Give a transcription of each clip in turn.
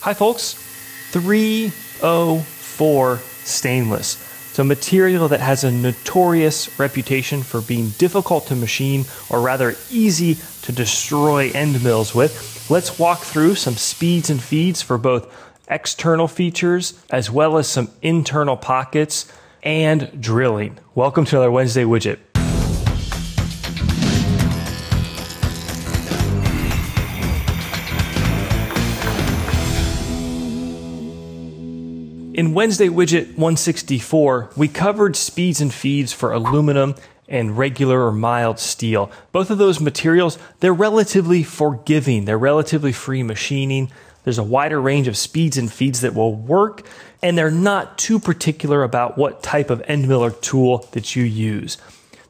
Hi, folks. 304 stainless. It's a material that has a notorious reputation for being difficult to machine or rather easy to destroy end mills with. Let's walk through some speeds and feeds for both external features as well as some internal pockets and drilling. Welcome to another Wednesday widget. In Wednesday Widget 164, we covered speeds and feeds for aluminum and regular or mild steel. Both of those materials, they're relatively forgiving. They're relatively free machining. There's a wider range of speeds and feeds that will work, and they're not too particular about what type of end miller tool that you use.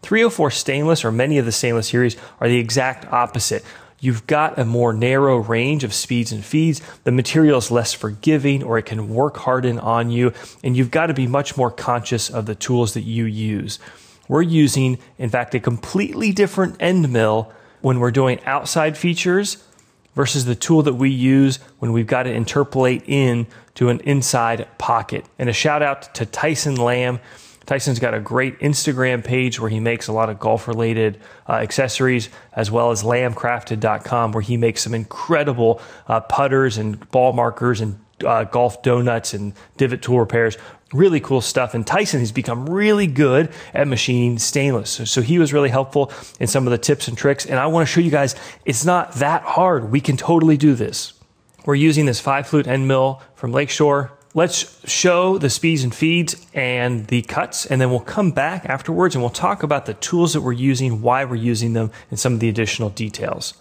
304 stainless or many of the stainless series are the exact opposite you've got a more narrow range of speeds and feeds. The material is less forgiving or it can work harden on you. And you've got to be much more conscious of the tools that you use. We're using, in fact, a completely different end mill when we're doing outside features versus the tool that we use when we've got to interpolate in to an inside pocket. And a shout out to Tyson Lamb Tyson's got a great Instagram page where he makes a lot of golf related uh, accessories, as well as lambcrafted.com, where he makes some incredible uh, putters and ball markers and uh, golf donuts and divot tool repairs. Really cool stuff. And Tyson has become really good at machining stainless. So, so, he was really helpful in some of the tips and tricks. And I want to show you guys it's not that hard. We can totally do this. We're using this five flute end mill from Lakeshore let's show the speeds and feeds and the cuts, and then we'll come back afterwards and we'll talk about the tools that we're using, why we're using them, and some of the additional details.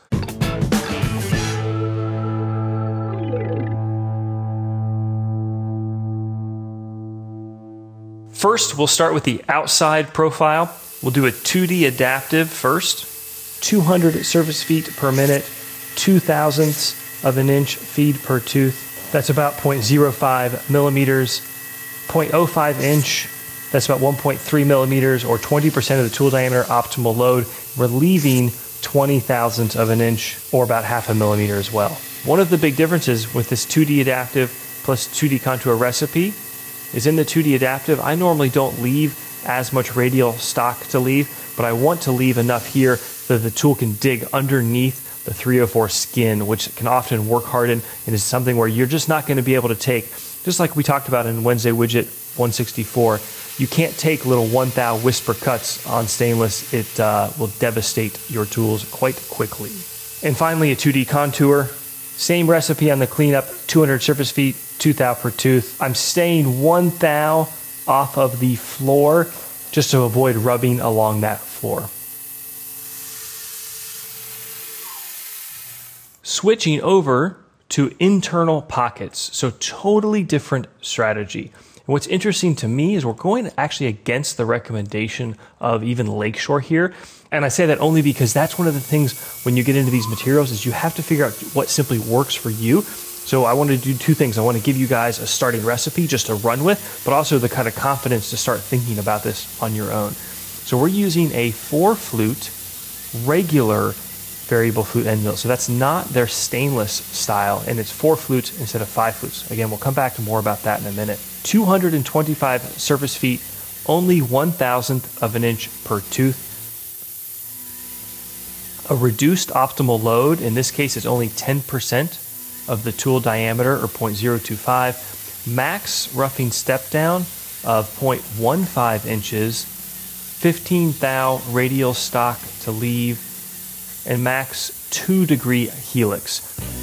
First, we'll start with the outside profile. We'll do a 2D adaptive first, 200 surface feet per minute, two thousandths of an inch feed per tooth, that's about 0.05 millimeters. 0.05 inch, that's about 1.3 millimeters or 20% of the tool diameter optimal load. We're leaving 20 thousandths of an inch or about half a millimeter as well. One of the big differences with this 2D adaptive plus 2D contour recipe is in the 2D adaptive, I normally don't leave as much radial stock to leave, but I want to leave enough here that the tool can dig underneath the 304 skin, which can often work harden and is something where you're just not going to be able to take, just like we talked about in Wednesday Widget 164, you can't take little one thou whisper cuts on stainless. It uh, will devastate your tools quite quickly. And finally, a 2D contour. Same recipe on the cleanup 200 surface feet, 2 thou per tooth. I'm staying 1 thou off of the floor just to avoid rubbing along that floor. Switching over to internal pockets. So, totally different strategy. And what's interesting to me is we're going actually against the recommendation of even Lakeshore here. And I say that only because that's one of the things when you get into these materials is you have to figure out what simply works for you. So I want to do two things. I want to give you guys a starting recipe just to run with, but also the kind of confidence to start thinking about this on your own. So we're using a four flute regular variable flute end mill. So that's not their stainless style, and it's four flutes instead of five flutes. Again, we'll come back to more about that in a minute. 225 surface feet, only one thousandth of an inch per tooth. A reduced optimal load, in this case, is only 10% of the tool diameter or 0.025. Max roughing step down of 0.15 inches, 15 thou radial stock to leave, and max 2 degree helix.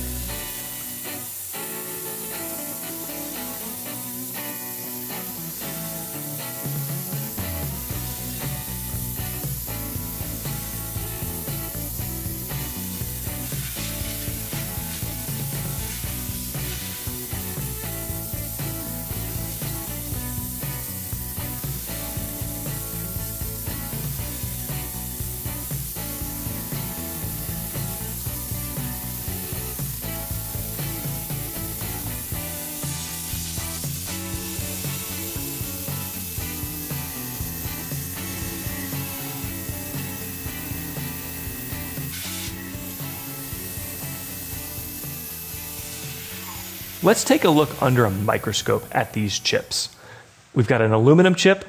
Let's take a look under a microscope at these chips. We've got an aluminum chip,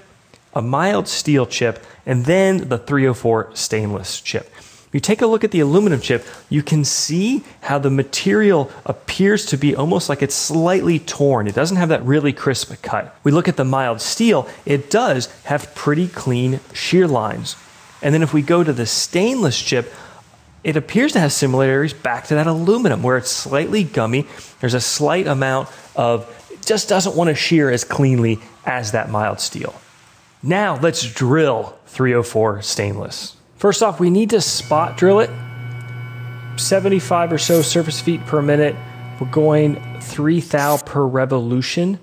a mild steel chip, and then the 304 stainless chip. If you take a look at the aluminum chip, you can see how the material appears to be almost like it's slightly torn. It doesn't have that really crisp cut. We look at the mild steel, it does have pretty clean shear lines. And then if we go to the stainless chip, it appears to have similarities back to that aluminum where it's slightly gummy. There's a slight amount of, just doesn't want to shear as cleanly as that mild steel. Now let's drill 304 stainless. First off, we need to spot drill it. 75 or so surface feet per minute. We're going 3 thou per revolution.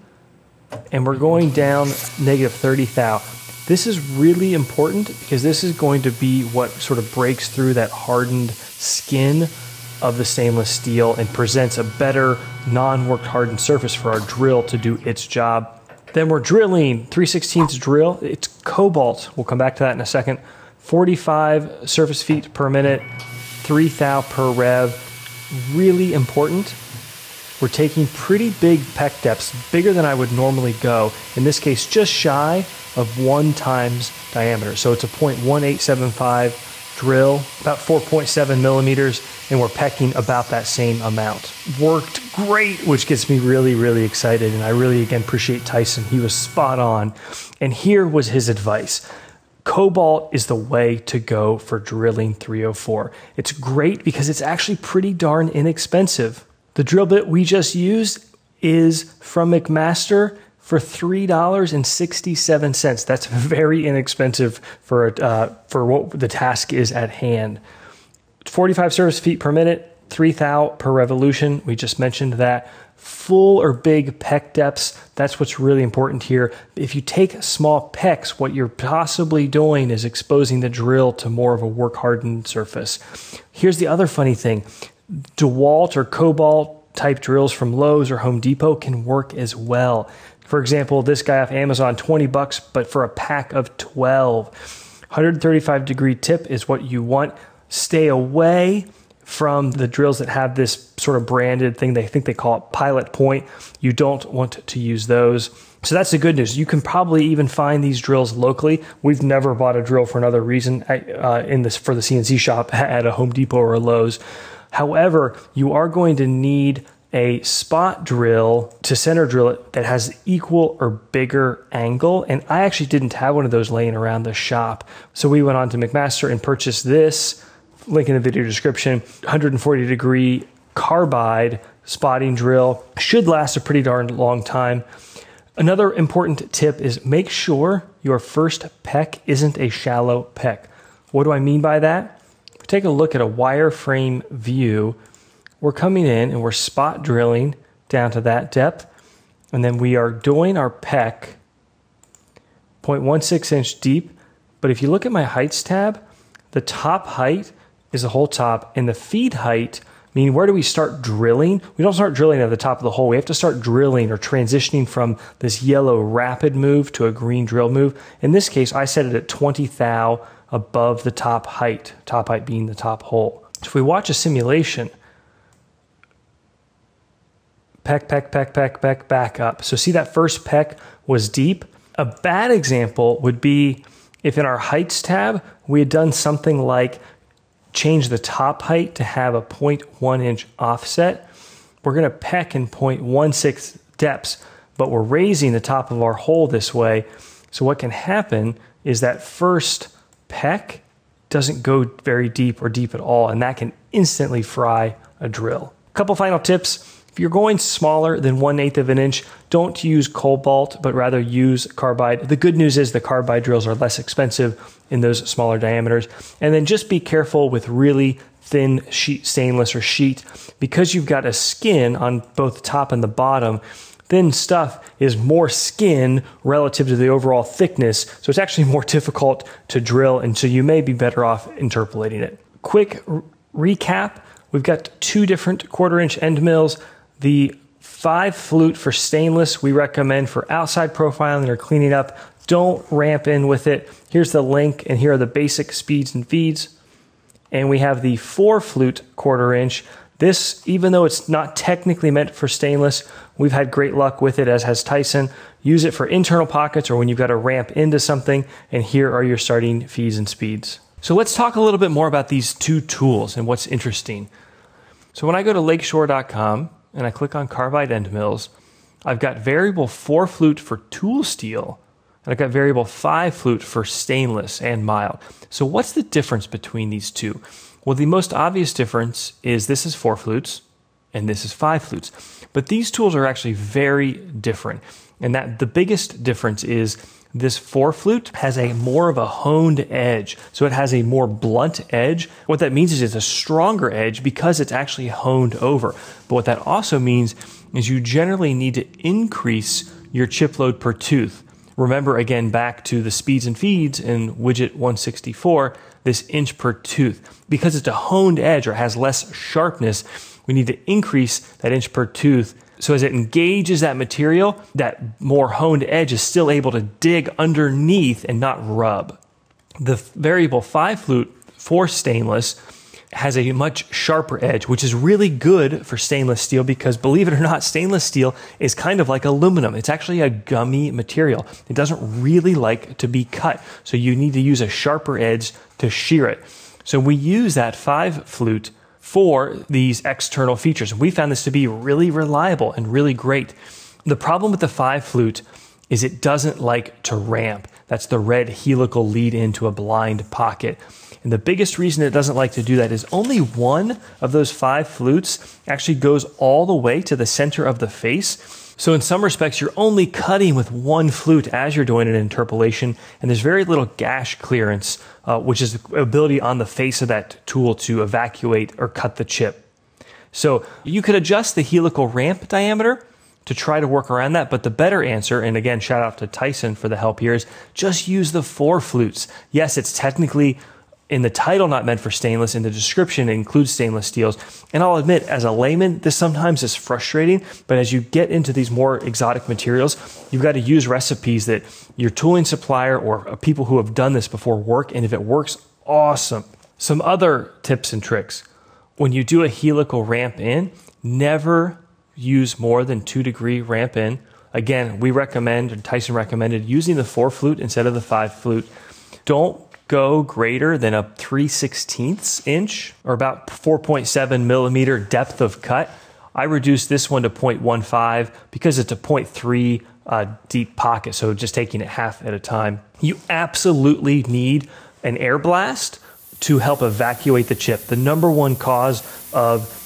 And we're going down negative 30 thou. This is really important because this is going to be what sort of breaks through that hardened skin of the stainless steel and presents a better non-worked hardened surface for our drill to do its job. Then we're drilling 3 16 drill. It's cobalt. We'll come back to that in a second. 45 surface feet per minute, 3 thou per rev. Really important. We're taking pretty big peck depths, bigger than I would normally go. In this case, just shy of one times diameter. So it's a 0.1875 drill, about 4.7 millimeters, and we're pecking about that same amount. Worked great, which gets me really, really excited. And I really, again, appreciate Tyson. He was spot on. And here was his advice. Cobalt is the way to go for drilling 304. It's great because it's actually pretty darn inexpensive. The drill bit we just used is from McMaster for three dollars and sixty-seven cents. That's very inexpensive for uh, for what the task is at hand. Forty-five surface feet per minute, three thou per revolution. We just mentioned that. Full or big peck depths. That's what's really important here. If you take small pecks, what you're possibly doing is exposing the drill to more of a work hardened surface. Here's the other funny thing DeWalt or Cobalt type drills from Lowe's or Home Depot can work as well. For example, this guy off Amazon, 20 bucks, but for a pack of 12. 135 degree tip is what you want. Stay away from the drills that have this sort of branded thing. They think they call it pilot point. You don't want to use those. So that's the good news. You can probably even find these drills locally. We've never bought a drill for another reason uh, in this for the CNC shop at a Home Depot or a Lowe's. However, you are going to need a spot drill to center drill it that has equal or bigger angle. And I actually didn't have one of those laying around the shop. So we went on to McMaster and purchased this, link in the video description, 140 degree carbide spotting drill. Should last a pretty darn long time. Another important tip is make sure your first peck isn't a shallow peck. What do I mean by that? Take a look at a wireframe view we're coming in and we're spot drilling down to that depth. And then we are doing our peck 0.16 inch deep. But if you look at my heights tab, the top height is the whole top and the feed height, meaning where do we start drilling? We don't start drilling at the top of the hole. We have to start drilling or transitioning from this yellow rapid move to a green drill move. In this case, I set it at 20 thou above the top height, top height being the top hole. If we watch a simulation, peck, peck, peck, peck, peck, back up. So see that first peck was deep. A bad example would be if in our heights tab, we had done something like change the top height to have a 0.1 inch offset. We're gonna peck in 0.16 depths, but we're raising the top of our hole this way. So what can happen is that first peck doesn't go very deep or deep at all, and that can instantly fry a drill. A couple final tips. If you're going smaller than one eighth of an inch, don't use cobalt, but rather use carbide. The good news is the carbide drills are less expensive in those smaller diameters. And then just be careful with really thin sheet stainless or sheet because you've got a skin on both the top and the bottom. Thin stuff is more skin relative to the overall thickness, so it's actually more difficult to drill, and so you may be better off interpolating it. Quick recap we've got two different quarter inch end mills. The five flute for stainless, we recommend for outside profiling or cleaning up. Don't ramp in with it. Here's the link, and here are the basic speeds and feeds. And we have the four flute quarter inch. This, even though it's not technically meant for stainless, we've had great luck with it, as has Tyson. Use it for internal pockets or when you've got to ramp into something, and here are your starting feeds and speeds. So let's talk a little bit more about these two tools and what's interesting. So when I go to lakeshore.com and I click on carbide end mills, I've got variable 4 flute for tool steel, and I've got variable 5 flute for stainless and mild. So what's the difference between these two? Well, the most obvious difference is this is 4 flutes and this is 5 flutes. But these tools are actually very different. And that the biggest difference is this four flute has a more of a honed edge. So it has a more blunt edge. What that means is it's a stronger edge because it's actually honed over. But what that also means is you generally need to increase your chip load per tooth. Remember again back to the speeds and feeds in widget 164, this inch per tooth. Because it's a honed edge or has less sharpness, we need to increase that inch per tooth so as it engages that material, that more honed edge is still able to dig underneath and not rub. The variable 5 flute for stainless has a much sharper edge, which is really good for stainless steel because believe it or not, stainless steel is kind of like aluminum. It's actually a gummy material. It doesn't really like to be cut. So you need to use a sharper edge to shear it. So we use that 5 flute for these external features. We found this to be really reliable and really great. The problem with the 5 flute is it doesn't like to ramp. That's the red helical lead into a blind pocket. And the biggest reason it doesn't like to do that is only one of those five flutes actually goes all the way to the center of the face. So in some respects, you're only cutting with one flute as you're doing an interpolation, and there's very little gash clearance, uh, which is the ability on the face of that tool to evacuate or cut the chip. So you could adjust the helical ramp diameter to try to work around that. But the better answer, and again, shout out to Tyson for the help here, is just use the four flutes. Yes, it's technically in the title not meant for stainless in the description includes stainless steels. And i'll admit as a layman this sometimes is frustrating but as you get into these more exotic materials you've got to use recipes that your tooling supplier or uh, people who have done this before work and if it works awesome. Some other tips and tricks. When you do a helical ramp in never use more than two degree ramp in. Again we recommend and tyson recommended using the four flute instead of the five flute. Don't go greater than a 3 16ths inch or about 4.7 millimeter depth of cut. I reduced this one to 0.15 because it's a 0.3 uh, deep pocket, so just taking it half at a time. You absolutely need an air blast to help evacuate the chip. The number one cause of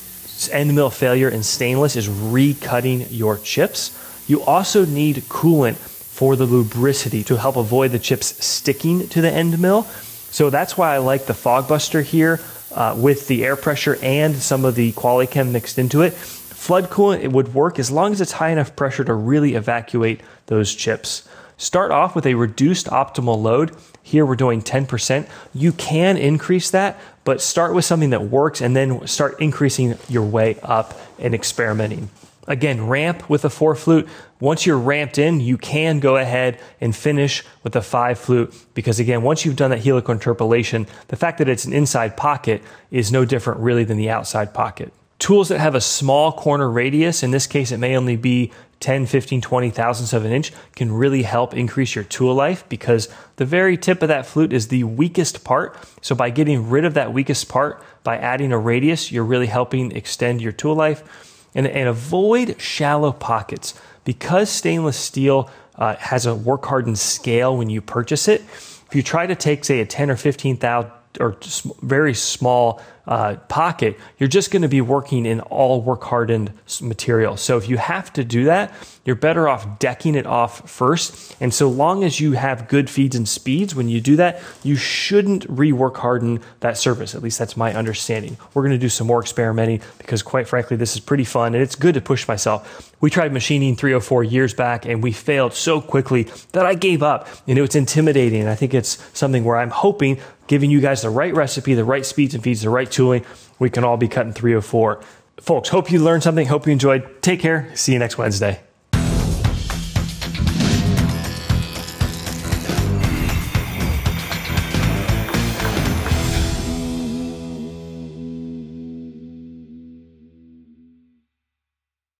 end mill failure in stainless is recutting your chips. You also need coolant for the lubricity to help avoid the chips sticking to the end mill. So that's why I like the fog buster here uh, with the air pressure and some of the Qualichem mixed into it. Flood coolant it would work as long as it's high enough pressure to really evacuate those chips. Start off with a reduced optimal load. Here we're doing 10%. You can increase that, but start with something that works and then start increasing your way up and experimenting. Again, ramp with a four flute. Once you're ramped in, you can go ahead and finish with a five flute because again, once you've done that helical interpolation, the fact that it's an inside pocket is no different really than the outside pocket. Tools that have a small corner radius, in this case, it may only be 10, 15, 20 thousandths of an inch, can really help increase your tool life because the very tip of that flute is the weakest part. So by getting rid of that weakest part, by adding a radius, you're really helping extend your tool life and, and avoid shallow pockets. Because stainless steel uh, has a work hardened scale when you purchase it, if you try to take, say, a 10 or 15,000 or very small uh, pocket, you're just going to be working in all work hardened material. So if you have to do that, you're better off decking it off first. And so long as you have good feeds and speeds when you do that, you shouldn't rework harden that surface. At least that's my understanding. We're going to do some more experimenting because quite frankly, this is pretty fun and it's good to push myself. We tried machining 304 years back and we failed so quickly that I gave up. You know, it's intimidating. I think it's something where I'm hoping giving you guys the right recipe, the right speeds and feeds, the right tooling, we can all be cutting 304. Folks, hope you learned something. Hope you enjoyed. Take care. See you next Wednesday.